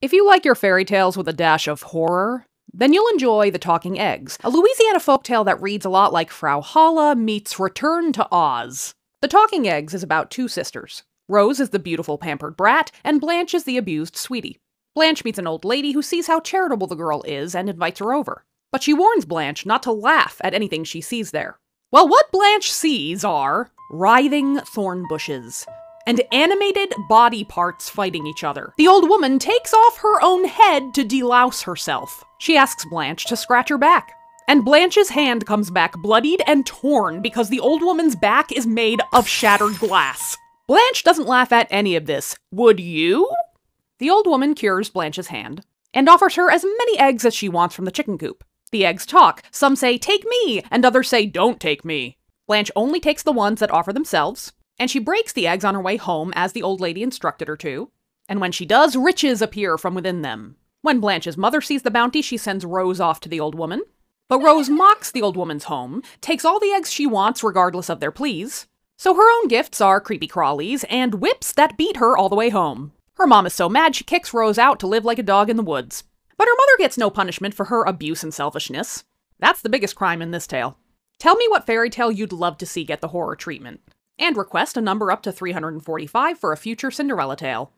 If you like your fairy tales with a dash of horror, then you'll enjoy The Talking Eggs, a Louisiana folktale that reads a lot like Frau Holle meets Return to Oz. The Talking Eggs is about two sisters. Rose is the beautiful pampered brat, and Blanche is the abused sweetie. Blanche meets an old lady who sees how charitable the girl is and invites her over. But she warns Blanche not to laugh at anything she sees there. Well, what Blanche sees are writhing thorn bushes and animated body parts fighting each other. The old woman takes off her own head to delouse herself. She asks Blanche to scratch her back. And Blanche's hand comes back bloodied and torn because the old woman's back is made of shattered glass. Blanche doesn't laugh at any of this. Would you? The old woman cures Blanche's hand and offers her as many eggs as she wants from the chicken coop. The eggs talk. Some say, Take me, and others say, Don't take me. Blanche only takes the ones that offer themselves, and she breaks the eggs on her way home as the old lady instructed her to. And when she does, riches appear from within them. When Blanche's mother sees the bounty, she sends Rose off to the old woman. But Rose mocks the old woman's home, takes all the eggs she wants regardless of their pleas. So her own gifts are creepy crawlies and whips that beat her all the way home. Her mom is so mad she kicks Rose out to live like a dog in the woods. But her mother gets no punishment for her abuse and selfishness. That's the biggest crime in this tale. Tell me what fairy tale you'd love to see get the horror treatment. And request a number up to 345 for a future Cinderella tale.